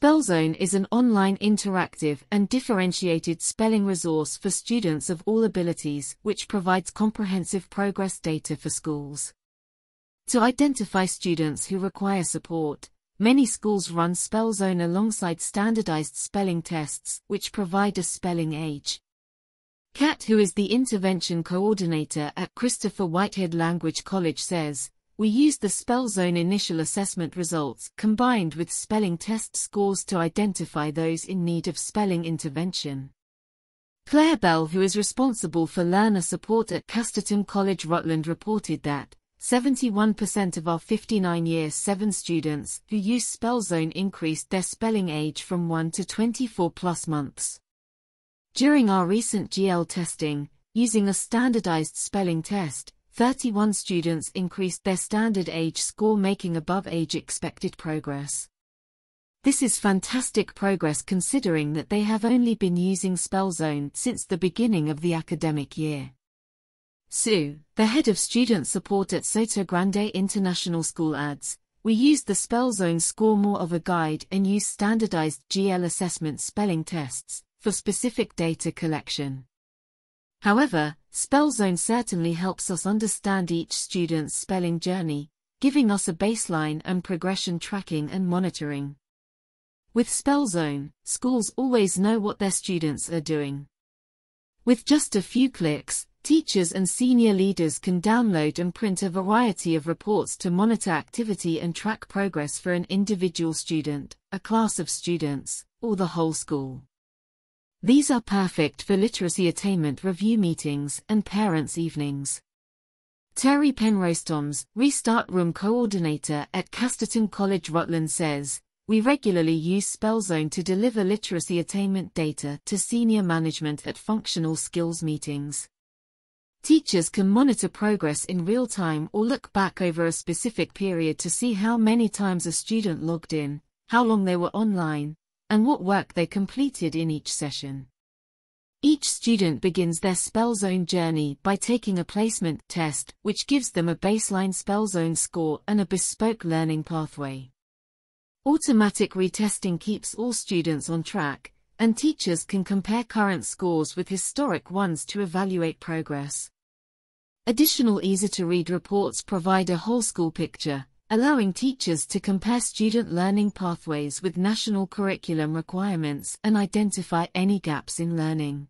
Spellzone is an online interactive and differentiated spelling resource for students of all abilities which provides comprehensive progress data for schools. To identify students who require support, many schools run Spellzone alongside standardized spelling tests which provide a spelling age. Kat who is the intervention coordinator at Christopher Whitehead Language College says, we used the Spellzone initial assessment results combined with spelling test scores to identify those in need of spelling intervention. Claire Bell who is responsible for learner support at Casterton College Rutland reported that 71% of our 59 year 7 students who use Spellzone increased their spelling age from 1 to 24 plus months. During our recent GL testing, using a standardized spelling test, 31 students increased their standard age score making above age expected progress. This is fantastic progress considering that they have only been using Spellzone since the beginning of the academic year. Sue, the head of student support at Sotogrande International School adds, we used the Spellzone score more of a guide and use standardized GL assessment spelling tests for specific data collection. However, Spellzone certainly helps us understand each student's spelling journey, giving us a baseline and progression tracking and monitoring. With Spellzone, schools always know what their students are doing. With just a few clicks, teachers and senior leaders can download and print a variety of reports to monitor activity and track progress for an individual student, a class of students, or the whole school. These are perfect for literacy attainment review meetings and parents' evenings. Terry Penrose-Toms, Restart Room Coordinator at Casterton College Rutland says, we regularly use Spellzone to deliver literacy attainment data to senior management at functional skills meetings. Teachers can monitor progress in real time or look back over a specific period to see how many times a student logged in, how long they were online, and what work they completed in each session. Each student begins their Spellzone journey by taking a placement test which gives them a baseline Spellzone score and a bespoke learning pathway. Automatic retesting keeps all students on track, and teachers can compare current scores with historic ones to evaluate progress. Additional easy-to-read reports provide a whole school picture, allowing teachers to compare student learning pathways with national curriculum requirements and identify any gaps in learning.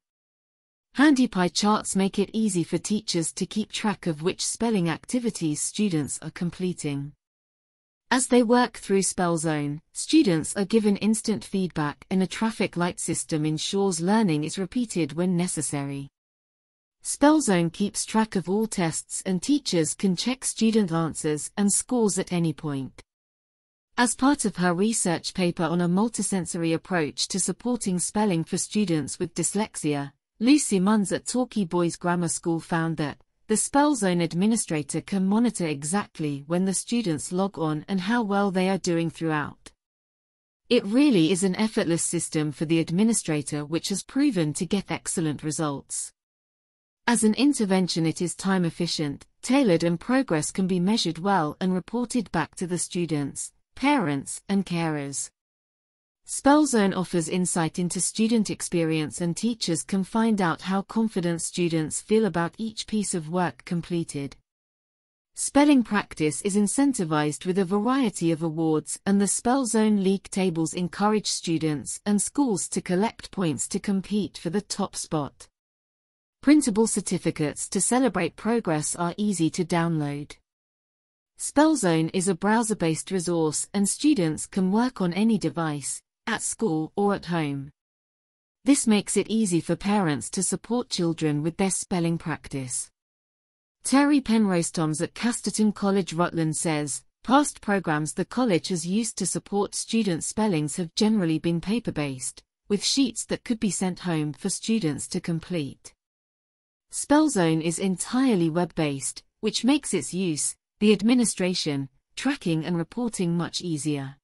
Handy pie charts make it easy for teachers to keep track of which spelling activities students are completing. As they work through Spellzone, students are given instant feedback and a traffic light system ensures learning is repeated when necessary. Spellzone keeps track of all tests and teachers can check student answers and scores at any point. As part of her research paper on a multisensory approach to supporting spelling for students with dyslexia, Lucy Munns at Torquay Boys Grammar School found that the Spellzone administrator can monitor exactly when the students log on and how well they are doing throughout. It really is an effortless system for the administrator which has proven to get excellent results. As an intervention it is time efficient, tailored and progress can be measured well and reported back to the students, parents, and carers. Spellzone offers insight into student experience and teachers can find out how confident students feel about each piece of work completed. Spelling practice is incentivized with a variety of awards and the Spellzone League tables encourage students and schools to collect points to compete for the top spot. Printable certificates to celebrate progress are easy to download. Spellzone is a browser-based resource and students can work on any device, at school or at home. This makes it easy for parents to support children with their spelling practice. Terry Penrose-Toms at Casterton College Rutland says, past programs the college has used to support student spellings have generally been paper-based, with sheets that could be sent home for students to complete. Spellzone is entirely web-based, which makes its use, the administration, tracking and reporting much easier.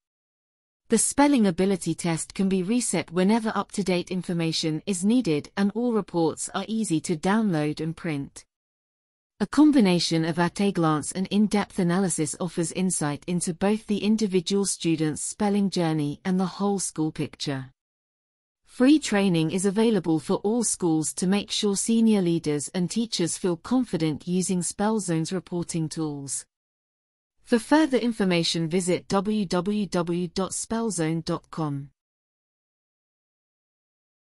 The spelling ability test can be reset whenever up-to-date information is needed and all reports are easy to download and print. A combination of at-a-glance and in-depth analysis offers insight into both the individual student's spelling journey and the whole school picture. Free training is available for all schools to make sure senior leaders and teachers feel confident using Spellzone's reporting tools. For further information visit www.spellzone.com.